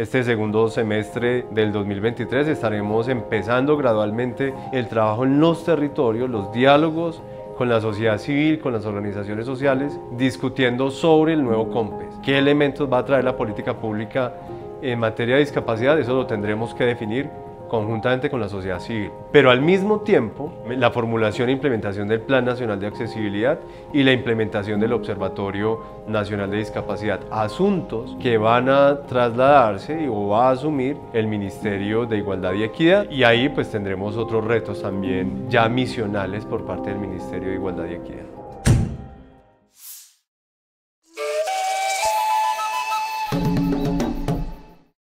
Este segundo semestre del 2023 estaremos empezando gradualmente el trabajo en los territorios, los diálogos con la sociedad civil, con las organizaciones sociales, discutiendo sobre el nuevo COMPES. ¿Qué elementos va a traer la política pública en materia de discapacidad? Eso lo tendremos que definir conjuntamente con la sociedad civil, pero al mismo tiempo la formulación e implementación del Plan Nacional de Accesibilidad y la implementación del Observatorio Nacional de Discapacidad, asuntos que van a trasladarse o va a asumir el Ministerio de Igualdad y Equidad y ahí pues tendremos otros retos también ya misionales por parte del Ministerio de Igualdad y Equidad.